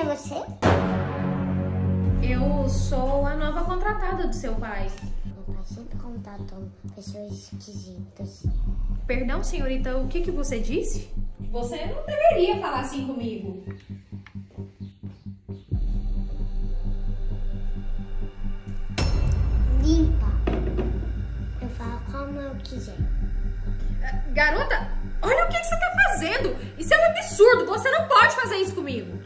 é você? Eu sou a nova contratada do seu pai. Meu pai sempre contratou pessoas esquisitas. Perdão, senhorita, o que, que você disse? Você não deveria falar assim comigo. Limpa. Eu falo como eu quiser. Garota, olha o que, que você tá fazendo. Isso é um absurdo. Você não pode fazer isso comigo.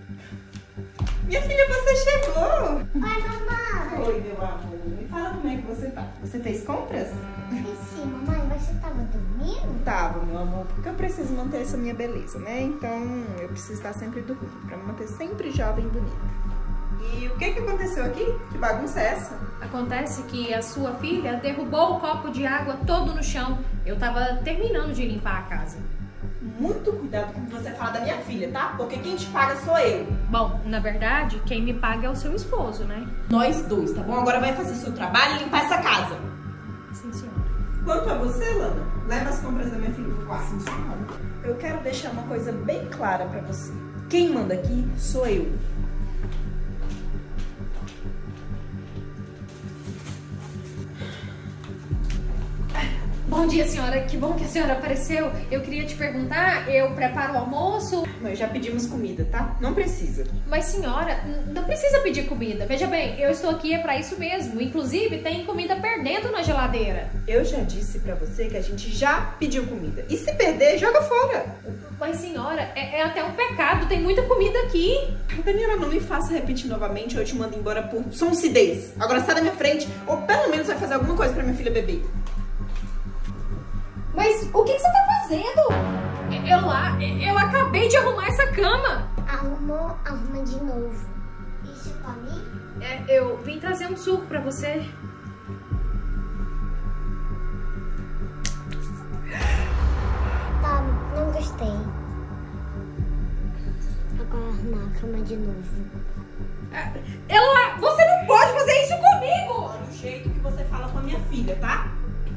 Minha filha, você chegou! Oi, mamãe. Oi, meu amor. Me fala como é que você tá. Você fez compras? E sim, mamãe, você tava dormindo? Tava, meu amor, porque eu preciso manter essa minha beleza, né? Então eu preciso estar sempre dormindo, pra me manter sempre jovem e bonita. E o que que aconteceu aqui? Que bagunça é essa? Acontece que a sua filha derrubou o copo de água todo no chão. Eu tava terminando de limpar a casa. Muito cuidado com o que você fala da minha filha, tá? Porque quem te paga sou eu. Bom, na verdade, quem me paga é o seu esposo, né? Nós dois, tá bom? Agora vai fazer seu trabalho e limpar essa casa. Sim, senhora. Quanto a você, Lana, leva as compras da minha filha pro quarto. Eu quero deixar uma coisa bem clara pra você. Quem manda aqui sou eu. Bom dia, senhora. Que bom que a senhora apareceu. Eu queria te perguntar, eu preparo o almoço? Nós já pedimos comida, tá? Não precisa. Mas, senhora, não precisa pedir comida. Veja bem, eu estou aqui é pra isso mesmo. Inclusive, tem comida perdendo na geladeira. Eu já disse pra você que a gente já pediu comida. E se perder, joga fora. Mas, senhora, é, é até um pecado. Tem muita comida aqui. Daniela, não me faça repetir novamente ou eu te mando embora por sonsidez. Agora sai da minha frente ou pelo menos vai fazer alguma coisa pra minha filha beber. De arrumar essa cama. Arrumou, arruma de novo. Isso pra mim? É, eu vim trazer um suco pra você. Tá, não gostei. Agora arrumar a cama de novo. Eloá, você não pode fazer isso comigo! Olha o jeito que você fala com a minha filha, tá?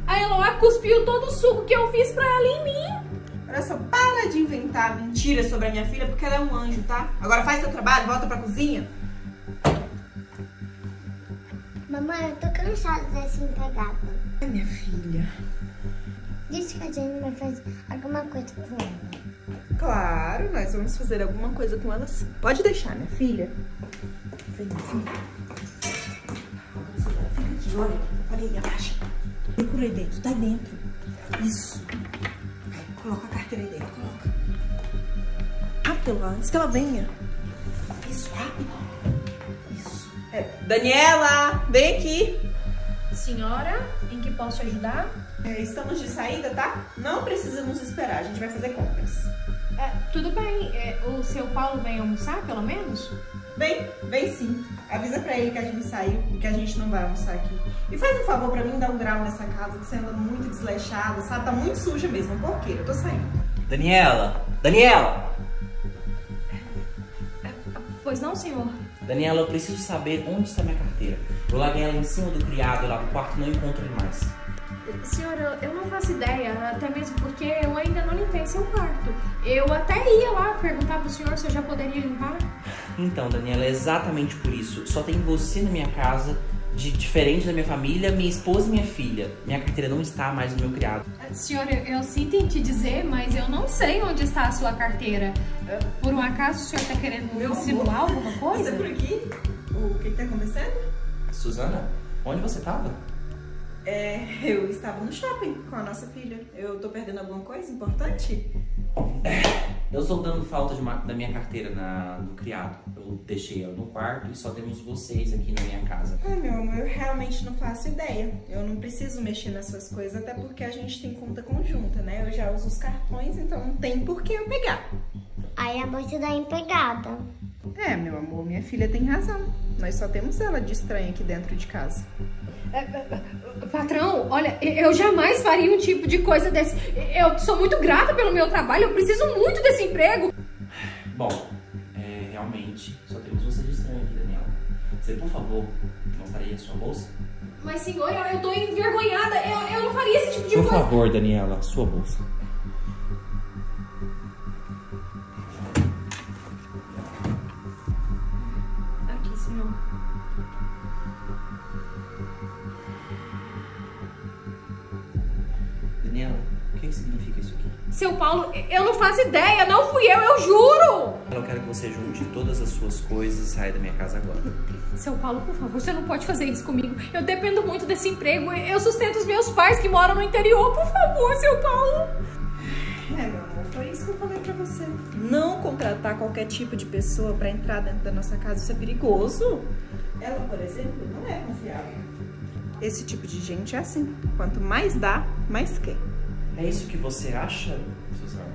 A Eloá cuspiu todo o suco que eu fiz pra ela em mim. Olha só, para de inventar mentiras sobre a minha filha porque ela é um anjo, tá? Agora faz seu trabalho, volta pra cozinha. Mamãe, eu tô cansada dessa empregada. Ai, minha filha. Diz que a gente vai fazer alguma coisa com ela. Claro, nós vamos fazer alguma coisa com ela sim. Pode deixar, minha filha. Vem, filha. Fica de olho. Olha aí, abaixa. Procura aí dentro, tá dentro. Isso. Coloca a carteira aí dentro, coloca. Rápido, lá, antes que ela venha. Isso, rápido. Isso. É. Daniela, vem aqui. Senhora, em que posso te ajudar? É, estamos de saída, tá? Não precisa nos esperar, a gente vai fazer compras. É, tudo bem, é, o seu Paulo vem almoçar, pelo menos? Vem, vem sim. Avisa pra ele que a gente saiu e que a gente não vai almoçar aqui. E faz um favor pra mim dar um grau nessa casa, que você anda muito desleixada, sabe? Tá muito suja mesmo. Por quê? Eu tô saindo. Daniela! Daniela! Pois não, senhor. Daniela, eu preciso saber onde está minha carteira. Eu larguei ela em cima do criado lá no quarto não encontro ele mais. Senhora, eu não faço ideia, até mesmo porque eu ainda não limpei seu quarto. Eu até ia lá perguntar pro senhor se eu já poderia limpar. Então, Daniela, é exatamente por isso. Só tem você na minha casa, de diferente da minha família, minha esposa e minha filha. Minha carteira não está mais no meu criado. Senhora, eu, eu sinto em te dizer, mas eu não sei onde está a sua carteira. Eh, Por um acaso o senhor está querendo me Meu insinuar alguma coisa? Você por aqui? O que que tá acontecendo? Suzana, onde você estava? É, eu estava no shopping com a nossa filha. Eu tô perdendo alguma coisa importante? Eu estou dando falta de uma- da minha carteira na, no criado. Eu deixei ela no quarto e só temos vocês aqui na minha casa. Ai, meu amor, eu realmente não faço ideia. Eu não preciso mexer nas suas coisas, até porque a gente tem conta conjunta, né? Eu já uso os cartões, então não tem por que eu pegar. Aí a bolsa da empregada. É, meu amor, minha filha tem razão. Nós só temos ela de estranha aqui dentro de casa. Eh, eh, eh, Patrão, olha, eu jamais faria um tipo de coisa desse. Eu sou muito grata pelo meu trabalho, eu preciso muito desse emprego. Bom, é, realmente, só temos você de estranho aqui, Daniela. Você, por favor, mostraria a sua bolsa? Mas, senhor, eu, eu tô envergonhada. Eu, eu não faria esse tipo de Por coisa. favor, Daniela, sua bolsa. Significa isso aqui? Seu Paulo, eu não faço ideia, não fui eu, eu juro! Eu quero que você junte todas as suas coisas e saia da minha casa agora. Seu Paulo, por favor, você não pode fazer isso comigo. Eu dependo muito desse emprego. Eu sustento os meus pais que moram no interior. Por favor, seu Paulo. É, meu amor, foi isso que eu falei pra você. Não contratar qualquer tipo de pessoa pra entrar dentro da nossa casa, isso é perigoso. Ela, por exemplo, não é confiável. Esse tipo de gente é assim. Quanto mais dá, mais quer. É isso que você acha, Suzana?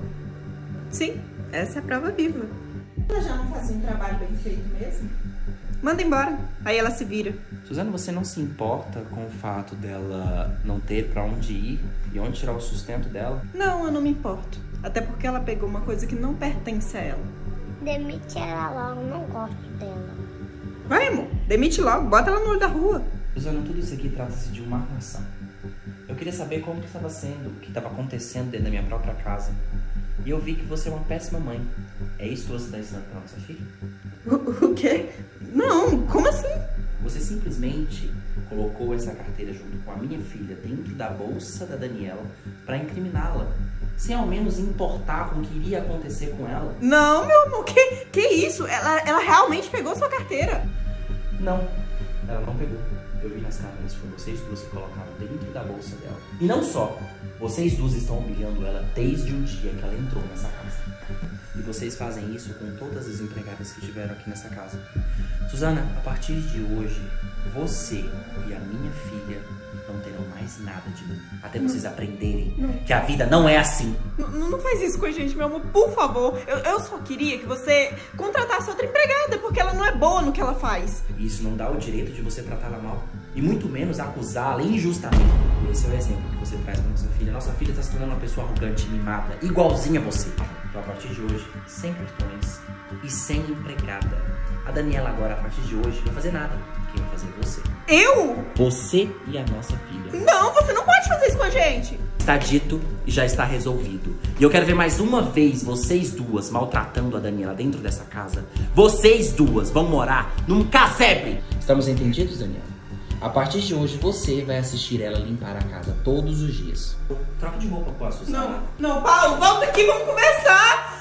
Sim, essa é a prova viva. Ela já não fazia um trabalho bem feito mesmo? Manda embora, aí ela se vira. Suzana, você não se importa com o fato dela não ter pra onde ir e onde tirar o sustento dela? Não, eu não me importo. Até porque ela pegou uma coisa que não pertence a ela. Demite ela logo, não gosto dela. Vai, amor, demite logo, bota ela no olho da rua. Suzana, tudo isso aqui trata-se de uma armação. Eu queria saber como que estava sendo, o que estava acontecendo dentro da minha própria casa. E eu vi que você é uma péssima mãe. É isso que você está ensinando para nossa filha? O, o quê? Não, como assim? Você simplesmente colocou essa carteira junto com a minha filha dentro da bolsa da Daniela para incriminá-la, sem ao menos importar com o que iria acontecer com ela. Não, meu amor, que, que isso? Ela, ela realmente pegou sua carteira. Não, ela não pegou. Eu vi nas câmeras, foi vocês duas que colocaram dentro da bolsa dela. E não só, vocês duas estão humilhando ela desde o dia que ela entrou nessa casa. E vocês fazem isso com todas as empregadas que tiveram aqui nessa casa. Suzana, a partir de hoje, você e a minha filha não terão mais nada de mim. Até vocês aprenderem que a vida não é assim. N- não faz isso com a gente, meu amor, por favor. Eu, eu só queria que você contratasse outra empregada, porque não boa no que ela faz. Isso não dá o direito de você tratá-la mal. E muito menos acusá-la injustamente. Esse é o exemplo que você traz pra nossa filha. Nossa filha está se tornando uma pessoa arrogante, mimada, igualzinha a você. Então, a partir de hoje, sem cartões e sem empregada. A Daniela agora, a partir de hoje, vai fazer nada. Quem vai fazer é você. Eu? Você e a nossa filha. Não, você não pode fazer isso com a gente. Está dito e já está resolvido. E eu quero ver mais uma vez vocês duas maltratando a Daniela dentro dessa casa. Vocês duas vão morar num casebre. Estamos entendidos, Daniela? A partir de hoje, você vai assistir ela limpar a casa todos os dias. Troca de roupa com a Suzana. Não, não, Paulo, volta aqui, vamos conversar.